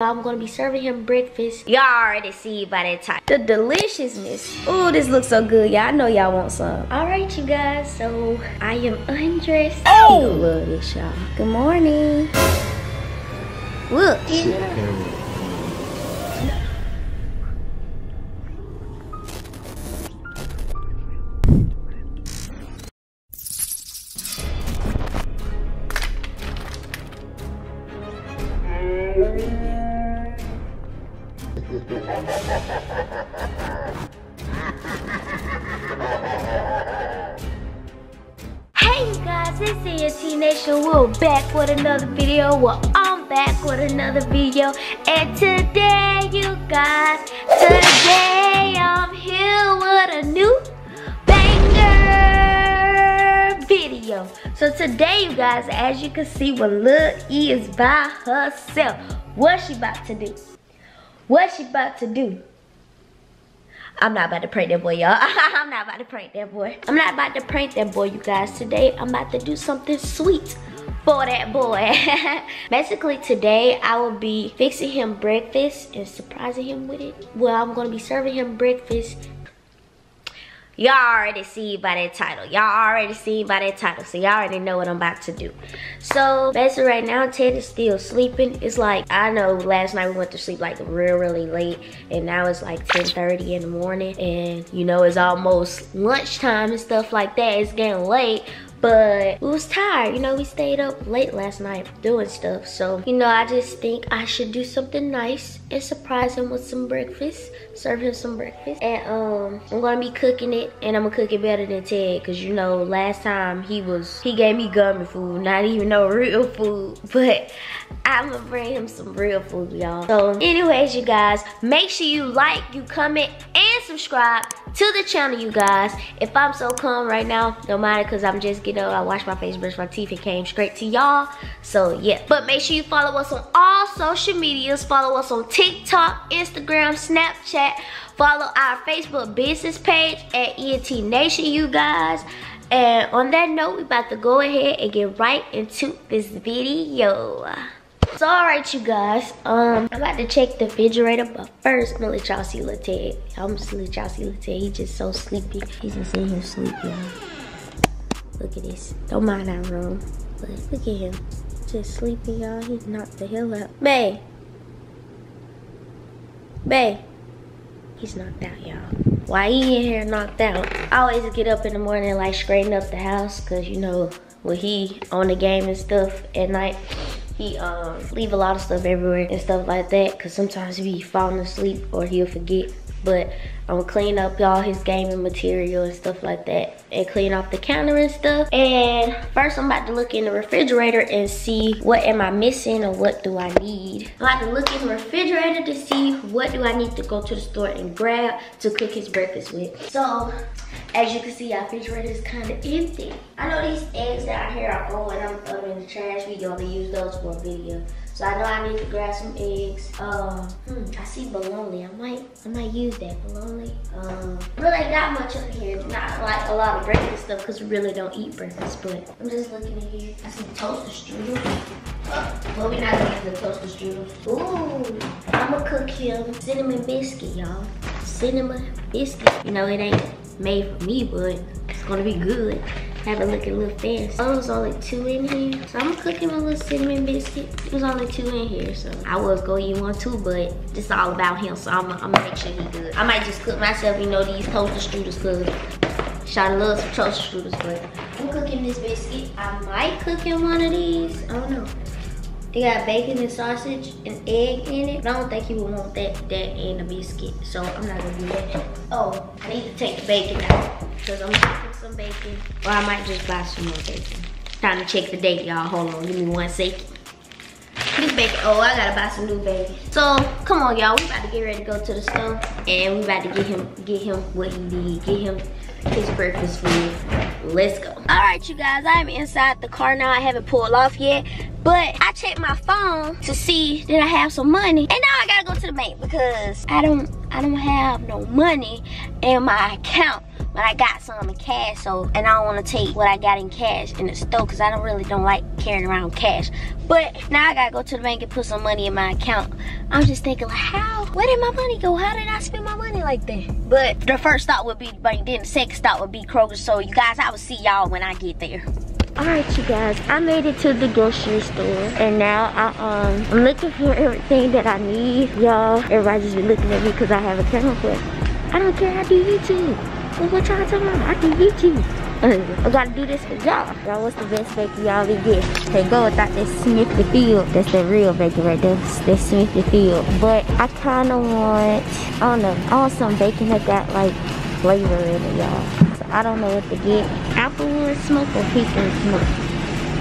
I'm gonna be serving him breakfast. Y'all already see by that time. The deliciousness. Oh, this looks so good. Y'all know y'all want some. All right, you guys. So I am undressed. Oh, love this, y'all. Good morning. Look. Hey So today, you guys, as you can see, when Lil E is by herself, what she about to do? What she about to do? I'm not about to prank that boy, y'all. I'm not about to prank that boy. I'm not about to prank that boy, you guys. Today, I'm about to do something sweet for that boy. Basically, today, I will be fixing him breakfast and surprising him with it. Well, I'm to be serving him breakfast Y'all already see by that title. Y'all already see by that title. So y'all already know what I'm about to do. So basically right now, Ted is still sleeping. It's like, I know last night we went to sleep like real, really late. And now it's like 10.30 in the morning. And you know, it's almost lunchtime and stuff like that. It's getting late but we was tired you know we stayed up late last night doing stuff so you know i just think i should do something nice and surprise him with some breakfast serve him some breakfast. And um i'm gonna be cooking it and i'm gonna cook it better than ted because you know last time he was he gave me gummy food not even no real food but i'm gonna bring him some real food y'all. So anyways you guys make sure you like you comment and subscribe to the channel you guys. If i'm so calm right now no matter because i'm just getting up i washed my face brushed my teeth and came straight to y'all. So yeah. But make sure you follow us on all social medias. Follow us on tiktok instagram snapchat follow our facebook business page at ent nation you guys and on that note we about to go ahead and get right into this video so alright you guys, um, I'm about to check the refrigerator, but first I'm gonna let y'all see Lil Ted. I'm just let y'all see Lil Ted. He's just so sleepy. He's just in here sleep, y'all. Look at this. Don't mind our room. But look at him. Just sleeping, y'all. He knocked the hell out. Bay. Bay. He's knocked out, y'all. Why he in here knocked out? I always get up in the morning like straighten up the house because you know when he on the game and stuff at night he um leave a lot of stuff everywhere and stuff like that because sometimes he be falling asleep or he'll forget but I'm gonna clean up all his gaming material and stuff like that and clean off the counter and stuff and first I'm about to look in the refrigerator and see what am I missing or what do I need I'm about to look in the refrigerator to see what do I need to go to the store and grab to cook his breakfast with so as you can see, our refrigerator is kind of empty. I know these eggs down here are old and I'm throwing in the trash. We gonna use those for a video. So I know I need to grab some eggs. Um, hmm, I see bologna. I might, I might use that bologna. Um, really ain't got much up here. Not like a lot of breakfast stuff because we really don't eat breakfast. But I'm just looking in here. I see toaster strudel. Oh, well, we're not gonna use the toaster strudel. Ooh, I'm gonna cook him cinnamon biscuit, y'all. Cinnamon biscuit. You know it ain't made for me, but it's gonna be good. Have it looking a little fancy. Oh, there's only two in here. So I'm cooking a little cinnamon biscuit. It was only two in here, so I was gonna eat one too, but it's all about him, so I'm, I'm gonna make sure he good. I might just cook myself, you know, these toaster strudels, cause Shawty loves some toaster strudels, but I'm cooking this biscuit. I might cook him one of these. I don't know. They got bacon and sausage and egg in it. I don't think you would want that, that and a biscuit. So I'm not gonna do that. Oh, I need to take the bacon out. Cause I'm cooking some bacon. Or I might just buy some more bacon. Time to check the date, y'all. Hold on, give me one second. Bacon, oh, I gotta buy some new bacon. So, come on, y'all. We about to get ready to go to the store. And we about to get him, get him what he need. Get him his breakfast food. Let's go. All right, you guys, I'm inside the car now. I haven't pulled off yet, but I checked my phone to see that I have some money. And now I gotta go to the bank because I don't, I don't have no money in my account. But I got some in cash. So, and I don't want to take what I got in cash in the store because I don't really don't like carrying around cash. But now I gotta go to the bank and put some money in my account. I'm just thinking like, how? Where did my money go? How did I spend my money like that? But the first stop would be bank, then the second stop would be Kroger. So you guys, I will see y'all when I get there. Alright you guys, I made it to the grocery store and now I, um, I'm looking for everything that I need. Y'all, everybody just be looking at me because I have a camera but I don't care, I do YouTube. Well, what y'all talking about? I do YouTube. I gotta do this for y'all. Y'all, what's the best bacon y'all be get? Hey, go without that Field. That's the real bacon right there. That's Field. But I kinda want, I don't know, I want some bacon that got like flavor in it, y'all. So I don't know what to get. Applewood smoke or pecan smoke?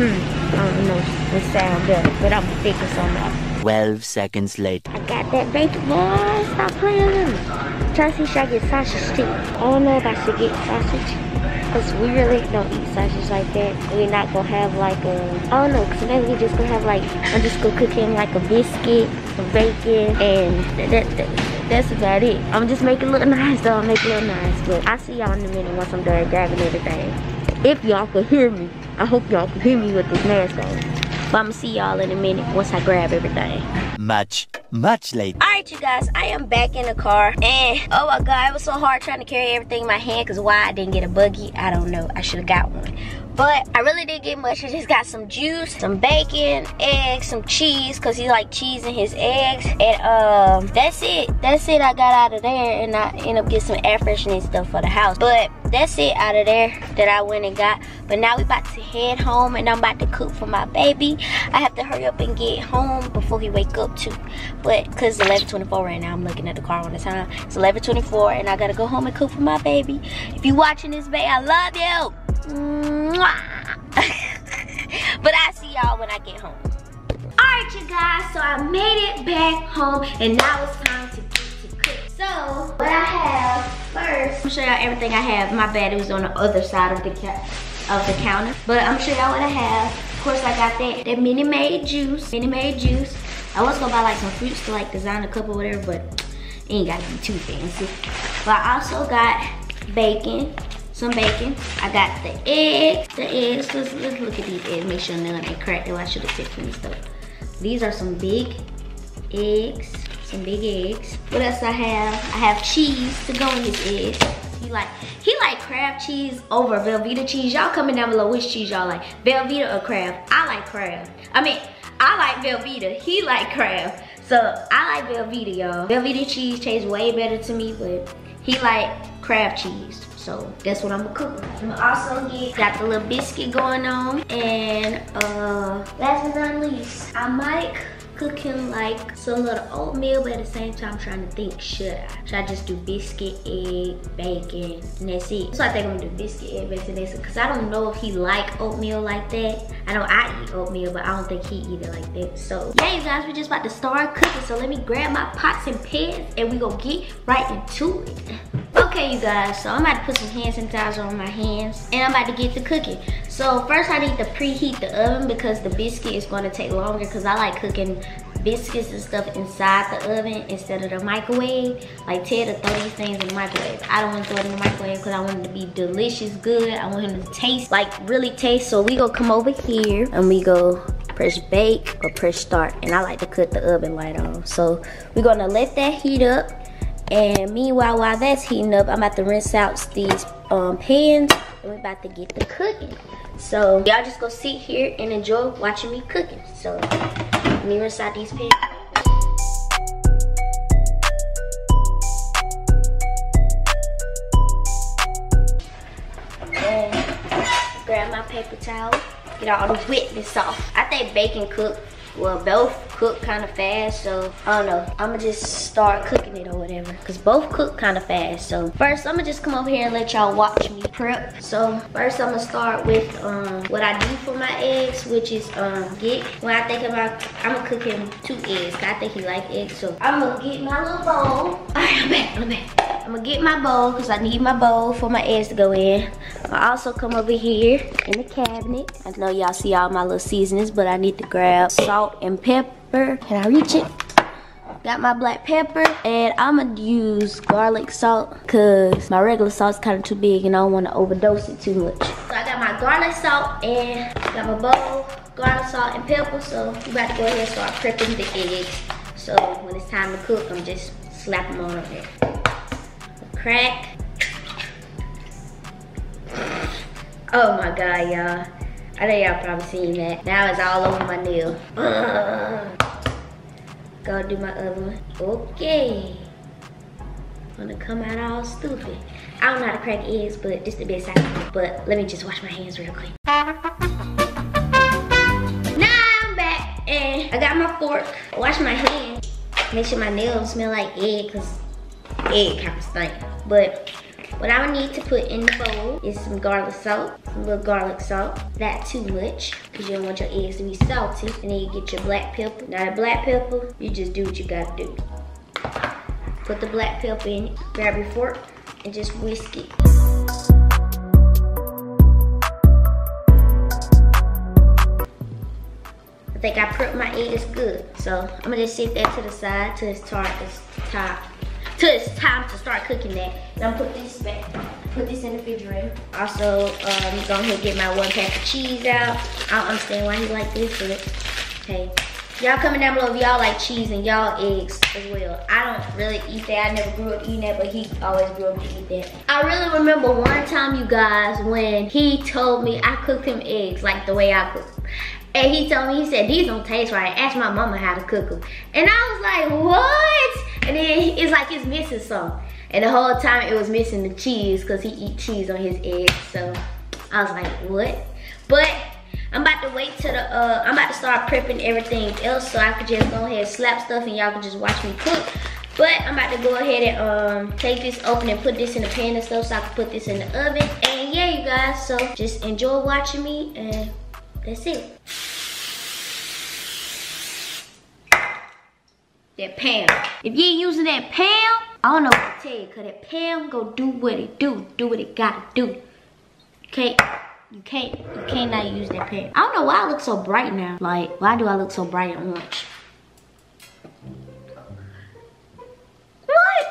Hmm, I don't know. It sounds better, but I'm thinking something else. 12 seconds later. I got that bacon, boy. Stop playing with me. Try to see should I get sausage too. I don't know if I should get sausage. Cause we really don't eat sausage like that. We're not gonna have like a, I don't know, cause maybe we just gonna have like, I'm just gonna cook him like a biscuit, some bacon, and that, that that's about it. I'm just making it look nice though, make it look nice. But I'll see y'all in a minute once I'm done grabbing everything. If y'all could hear me. I hope y'all can hear me with this mask on. But I'm gonna see y'all in a minute once I grab everything. Much, much later. Alright you guys, I am back in the car. And oh my god, it was so hard trying to carry everything in my hand because why I didn't get a buggy, I don't know. I should have got one. But I really didn't get much. I just got some juice, some bacon, eggs, some cheese, because he like cheese in his eggs. And um, that's it. That's it I got out of there. And I end up getting some air freshening stuff for the house. But that's it out of there that I went and got. But now we about to head home and I'm about to cook for my baby. I have to hurry up and get home before he wake up too. But cause it's 11:24 right now, I'm looking at the car on the time. It's 11:24 and I gotta go home and cook for my baby. If you watching this, babe, I love you. see y'all when I get home. Alright you guys, so I made it back home and now it's time to get to cook. So what I have first, I'm gonna show y'all everything I have. My bed is on the other side of the of the counter. But I'm sure y'all what I have. Of course I got that, that Minute Maid juice. mini made juice. I was gonna buy like some fruits to like design a cup or whatever, but ain't gotta be too fancy. But I also got bacon, some bacon. I got the eggs. The eggs, let's, let's look at these eggs. Make sure none ain't cracked. Oh, I should have taken this stuff. These are some big eggs. Some big eggs. What else I have? I have cheese to go in his eggs. He like he like Kraft cheese over Velveeta cheese. Y'all comment down below which cheese y'all like. Velveeta or Kraft. I like Kraft. I mean, I like Velveeta. He like Kraft. So I like Velveeta, y'all. Velveeta cheese tastes way better to me, but he like Kraft cheese. So that's what I'm gonna cook. I'm gonna also get, got the little biscuit going on. And uh, last but not least, I might cook him like some little oatmeal, but at the same time, I'm trying to think, should I? Should I just do biscuit, egg, bacon, and that's it? So I think I'm gonna do biscuit, egg, bacon, and that's it. Cause I don't know if he like oatmeal like that. I know I eat oatmeal, but I don't think he eat it like that. So yeah, you guys, we're just about to start cooking. So let me grab my pots and pans and we gonna get right into it. Okay, you guys, so I'm about to put some hand sanitizer on my hands and I'm about to get to cooking. So first I need to preheat the oven because the biscuit is gonna take longer because I like cooking biscuits and stuff inside the oven instead of the microwave. Like Ted to throw these things in the microwave. I don't want to throw it in the microwave because I want it to be delicious, good. I want him to taste, like really taste. So we gonna come over here and we go press bake or press start. And I like to cut the oven light on. So we're gonna let that heat up and meanwhile, while that's heating up, I'm about to rinse out these um, pans and we're about to get the cooking. So y'all just go sit here and enjoy watching me cooking. So let me rinse out these pans. Grab my paper towel, get all the wetness off. I think bacon cooked well both cook kind of fast so i don't know. I'm gonna just start cooking it or whatever because both cook kind of fast. So first i'm gonna just come over here and let y'all watch me prep. So first i'm gonna start with um, what i do for my eggs which is um, get when i think about i'm gonna cook him two eggs i think he like eggs. So i'm gonna get my little bowl. All right i'm back i'm back I'm gonna get my bowl because I need my bowl for my eggs to go in. I also come over here in the cabinet. I know y'all see all my little seasonings, but I need to grab salt and pepper. Can I reach it? got my black pepper, and I'm gonna use garlic salt because my regular salt's kind of too big and I don't want to overdose it too much. So I got my garlic salt and got my bowl, garlic salt and pepper. So we about to go ahead and start prepping the eggs. So when it's time to cook, I'm just slap them on there. Crack. Oh my god, y'all. I know y'all probably seen that. Now it's all over my nail. Go do my other one. Okay. Gonna come out all stupid. I don't know how to crack eggs, but this the best I can But let me just wash my hands real quick. Now I'm back and I got my fork. Wash my hands. Make sure my nails smell like egg, cause egg kind of stink. But what I would need to put in the bowl is some garlic salt, some little garlic salt. Not too much, because you don't want your eggs to be salty. And then you get your black pepper. Now the black pepper, you just do what you gotta do. Put the black pepper in grab your fork, and just whisk it. I think I prepped my eggs good. So I'm gonna just sit that to the side till it's tart, it's top till it's time to start cooking that. And I'm put this back, put this in the refrigerator. Also, um, going to get my one pack of cheese out. I don't understand why he like this, but hey. Y'all comment down below if y'all like cheese and y'all eggs as well. I don't really eat that. I never grew up eating that, but he always grew up to eat that. I really remember one time, you guys, when he told me I cooked him eggs like the way I cook. And he told me, he said, these don't taste right. Ask my mama how to cook them. And I was like, what? And then it's like it's missing some. And the whole time it was missing the cheese because he eat cheese on his eggs. So I was like, what? But I'm about to wait till the, uh, I'm about to start prepping everything else so I could just go ahead and slap stuff and y'all can just watch me cook. But I'm about to go ahead and um, take this open and put this in the pan and stuff so I can put this in the oven. And yeah, you guys, so just enjoy watching me and that's it. That Pam. If you ain't using that Pam, I don't know what to tell you, cause that Pam go do what it do, do what it gotta do. Okay, you can't, you can't not use that Pam. I don't know why I look so bright now. Like, why do I look so bright and orange? What?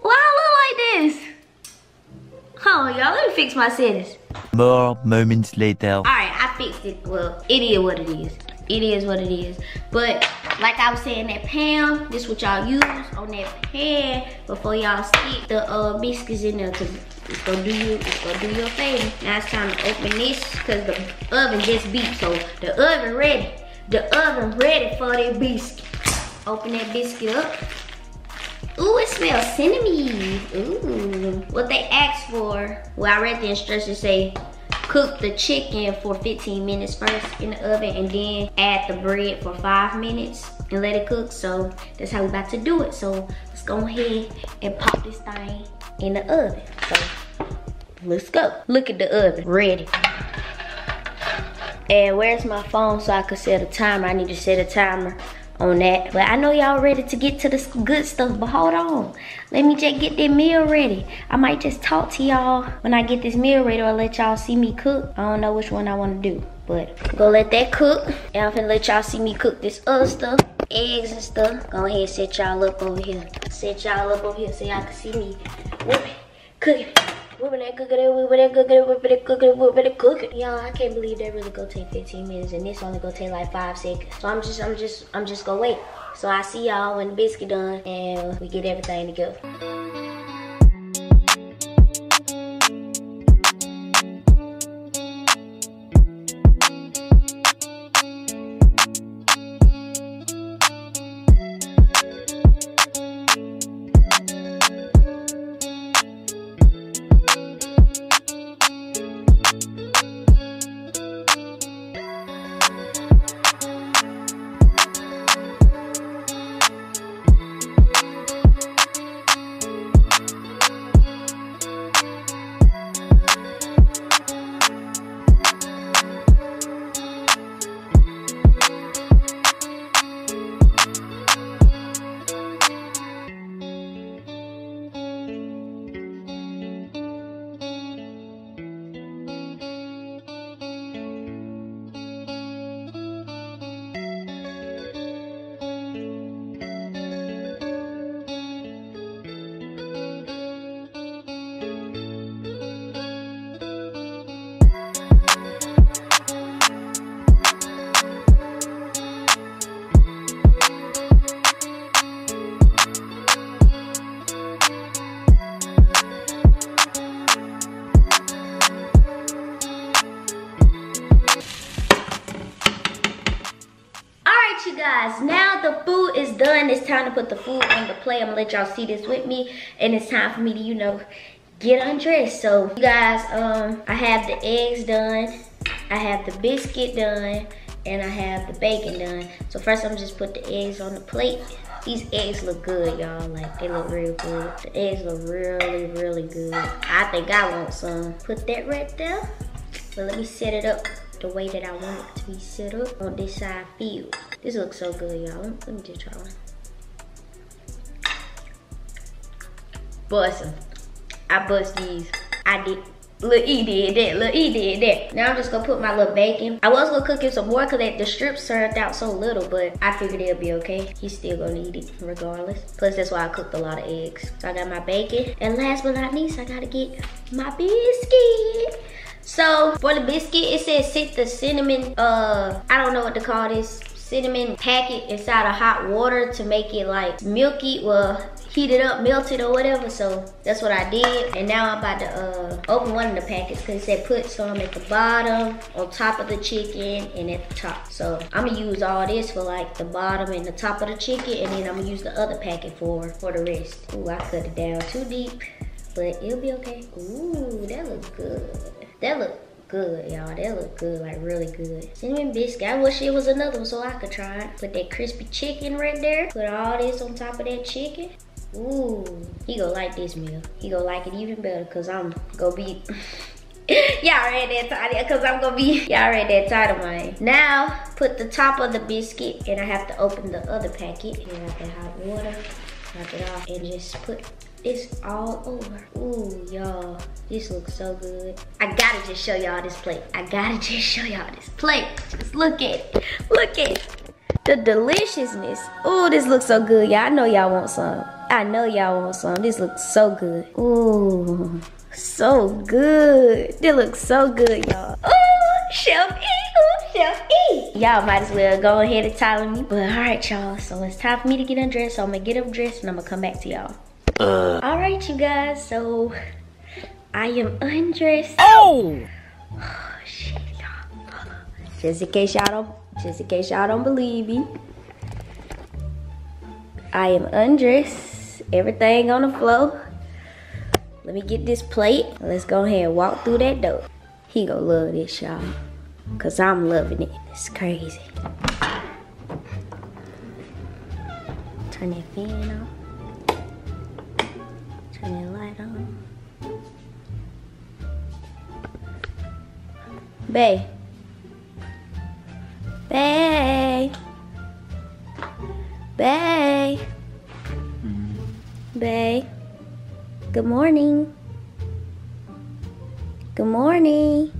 Why I look like this? Oh, y'all, let me fix my settings. More moments later. All right, I fixed it. Well, it is what it is. It is what it is. But like I was saying, that pan, this what y'all use on that pan before y'all stick the uh, biscuits in there. Cause it's gonna do you, it's gonna do your favor. Now it's time to open this cause the oven just beat. So the oven ready. The oven ready for that biscuit. Open that biscuit up. Ooh, it smells cinnamon. Ooh. What they asked for, well, I read the instructions say cook the chicken for 15 minutes first in the oven and then add the bread for five minutes and let it cook. So that's how we're about to do it. So let's go ahead and pop this thing in the oven. So let's go. Look at the oven, ready. And where's my phone so I could set a timer? I need to set a timer on that. But I know y'all ready to get to the good stuff, but hold on. Let me just get that meal ready. I might just talk to y'all when I get this meal ready or let y'all see me cook. I don't know which one I want to do, but go let that cook. And I'm finna let y'all see me cook this other stuff, eggs and stuff. Go ahead set y'all up over here. Set y'all up over here so y'all can see me whipping, cooking. Whipping that, cooking it, whipping that, cooking it, whipping it, cooking it, whipping it, cooking. Y'all, I can't believe that really gonna take 15 minutes and this only gonna take like five seconds. So I'm just, I'm just, I'm just gonna wait. So I see y'all when the biscuit done and we get everything together. I'm gonna let y'all see this with me. And it's time for me to, you know, get undressed. So you guys, um, I have the eggs done. I have the biscuit done. And I have the bacon done. So first I'm just put the eggs on the plate. These eggs look good, y'all. Like, they look real good. The eggs look really, really good. I think I want some. Put that right there. But let me set it up the way that I want it to be set up on this side field. This looks so good, y'all. Let me just try one. Bust them. I bust these. I did. Lil E did that, Lil E did that. Now I'm just gonna put my little bacon. I was gonna cook him some more cause the strips turned out so little, but I figured it'll be okay. He's still gonna eat it regardless. Plus that's why I cooked a lot of eggs. So I got my bacon. And last but not least, I gotta get my biscuit. So for the biscuit, it says sit the cinnamon, uh, I don't know what to call this, cinnamon packet inside of hot water to make it like milky, well, heat it up, melt it or whatever. So that's what I did. And now I'm about to uh, open one of the packets because it said put some at the bottom, on top of the chicken, and at the top. So I'm gonna use all this for like the bottom and the top of the chicken, and then I'm gonna use the other packet for, for the rest. Ooh, I cut it down too deep, but it'll be okay. Ooh, that looks good. That look good, y'all. That look good, like really good. Cinnamon biscuit. I wish it was another one so I could try it. Put that crispy chicken right there. Put all this on top of that chicken. Ooh, he gonna like this meal. He gonna like it even better because I'm gonna be... y'all read that tired because I'm gonna be y'all read that tired of mine. Now put the top of the biscuit and I have to open the other packet. Here I got hot water. Knock it off and just put it's all over. Ooh, y'all, this looks so good. I gotta just show y'all this plate. I gotta just show y'all this plate. Just look at it. Look at it. The deliciousness. Ooh, this looks so good. Y'all I know y'all want some. I know y'all want some. This looks so good. Ooh, so good. This looks so good, y'all. Ooh, Chef E. Ooh, Chef E. Y'all might as well go ahead and tell me. But all right, y'all. So it's time for me to get undressed. So I'm gonna get up dressed and I'm gonna come back to y'all. Uh. All right, you guys. So I am undressed. Oh! oh shit, Just in case y'all don't, just in case y'all don't believe me, I am undressed. Everything on the floor. Let me get this plate. Let's go ahead and walk through that door. He gonna love this, y'all. Cause I'm loving it. It's crazy. Turn that fan off. Turn the light on. Bay. Bay. Bay. Bay. Good morning. Good morning.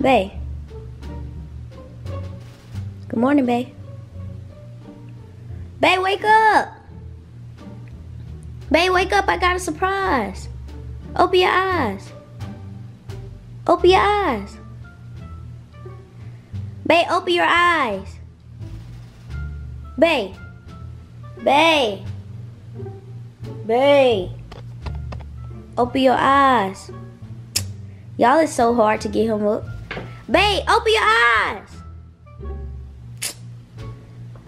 Bay. Good morning, Bay. Bay, wake up. Babe, wake up. I got a surprise. Open your eyes. Open your eyes. Babe, open your eyes. Babe. Babe. Babe. Open your eyes. Y'all is so hard to get him up. Babe, open your eyes.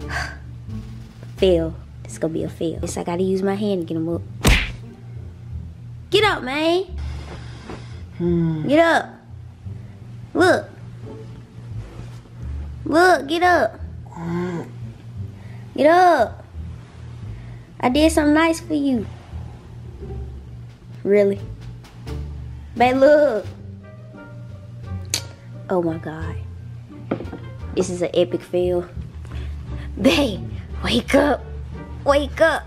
Fail. It's gonna be a fail. Guess I gotta use my hand to get him up. Get up, man. Hmm. Get up. Look. Look, get up. Get up. I did something nice for you. Really? Babe, look. Oh my God. This is an epic fail. Babe, wake up. Wake up.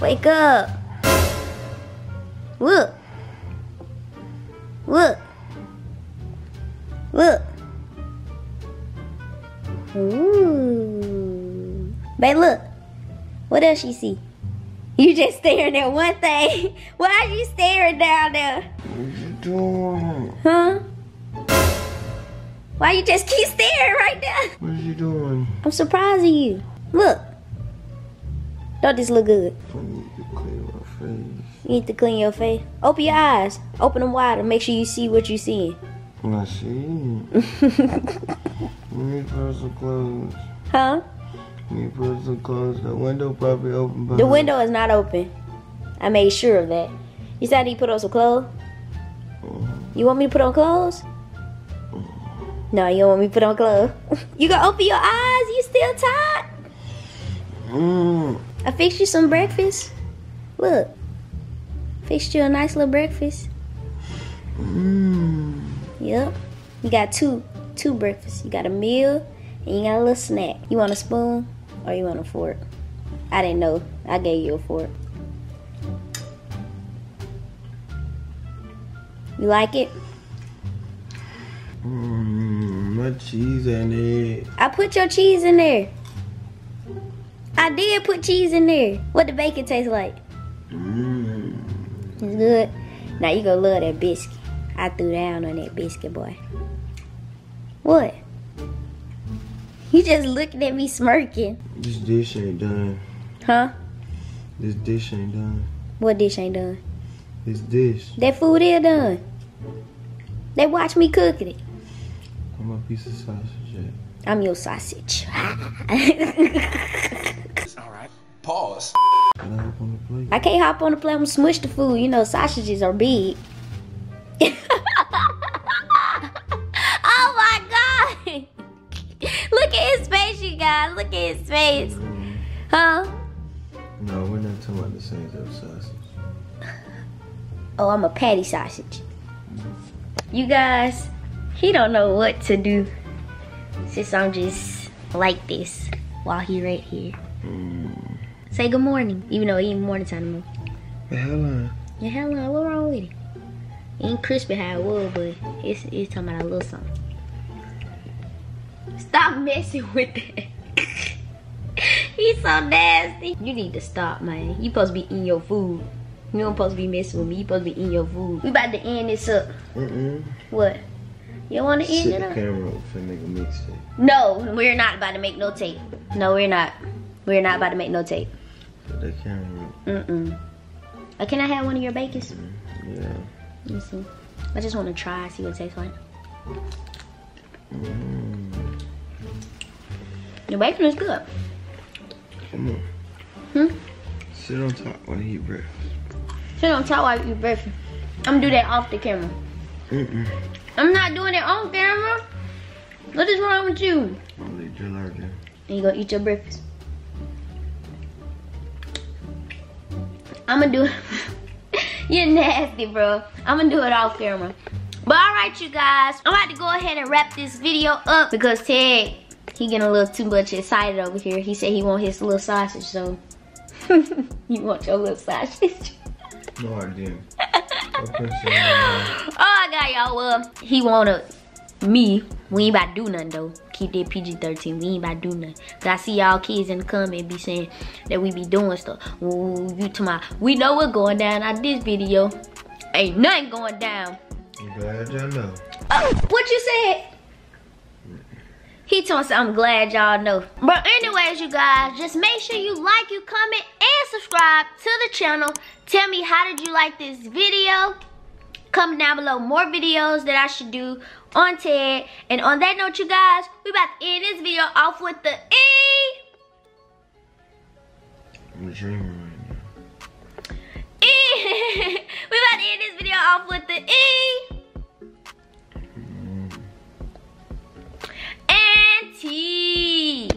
Wake up. Look. Look. Look. Ooh. Babe, look. What else you see? You just staring at one thing. Why are you staring down there? What are you doing? Huh? Why you just keep staring right there? What are you doing? I'm surprising you. Look. Don't this look good? I need to clean my face. You need to clean your face. Open your eyes. Open them wide and make sure you see what you're seeing. I see. Let me put some clothes. Huh? Me put some clothes. The window probably open. The window is not open. I made sure of that. You said he put on some clothes? You want me to put on clothes? No, you don't want me to put on clothes. you gonna open your eyes? You still tired? Mm. I fixed you some breakfast. Look. Fixed you a nice little breakfast. Mm. Yep. You got two two breakfasts. You got a meal and you got a little snack. You want a spoon or you want a fork? I didn't know. I gave you a fork. You like it? Mm. My cheese in egg. I put your cheese in there. I did put cheese in there. What the bacon taste like? Mm. It's good. Now you gonna love that biscuit. I threw down on that biscuit, boy. What? You just looking at me smirking. This dish ain't done. Huh? This dish ain't done. What dish ain't done? This dish. That food is done. They watch me cooking it. I'm a piece of sausage. Yet. I'm your sausage. All right. Pause. Can I hop on the plate? I can't hop on the plate and smush the food. You know, sausages are big. at his face, you guys. Look at his face. Huh? No, we're not talking about the same type of sausage. Oh, I'm a patty sausage. You guys, he don't know what to do since I'm just like this while he right here. Hmm. Say good morning, even though he ain't morning time no more. The hell on. Yeah, hello. what wrong with it? Ain't crispy how it was, but it's it's talking about a little something. Stop messing with that. He's so nasty. You need to stop, man. You supposed to be eating your food. You don't supposed to be messing with me. You supposed to be eating your food. We about to end this up. Mm-mm. What? You want to end it the camera up and make a mixtape. No, we're not about to make no tape. No, we're not. We're not about to make no tape. Put the camera up. Mm-mm. Uh, can I have one of your bacons? Yeah. Let me see. I just want to try, see what it tastes like. Mm. The bacon is good. Come on. Hmm? Sit on top while you eat breakfast. Sit on top while you eat breakfast. I'm gonna do that off the camera. Mm-mm. I'm not doing it on camera. What is wrong with you? I'll leave you like that. And you gonna eat your breakfast. I'm gonna do it. You're nasty, bro. I'm gonna do it off camera. But alright, you guys. I'm about to go ahead and wrap this video up because Ted, he getting a little too much excited over here. He said he want his little sausage, so you want your little sausage. No, I didn't. Don't put shit in my mouth. Oh, I got y'all. Well, he wanted me. We ain't about to do nothing though. Keep that PG-13. We ain't about to do nothing. Cause I see y'all kids in the comment be saying that we be doing stuff. Ooh, you to my. We know what's going down on this video. Ain't nothing going down. I'm glad y'all know. Oh, what you said? Told I'm glad y'all know. But anyways, you guys, just make sure you like, you comment, and subscribe to the channel. Tell me how did you like this video? Comment down below more videos that I should do on TED. And on that note, you guys, we about to end this video off with the E. I'm dreaming right now. E. we about to end this video off with the E. auntie.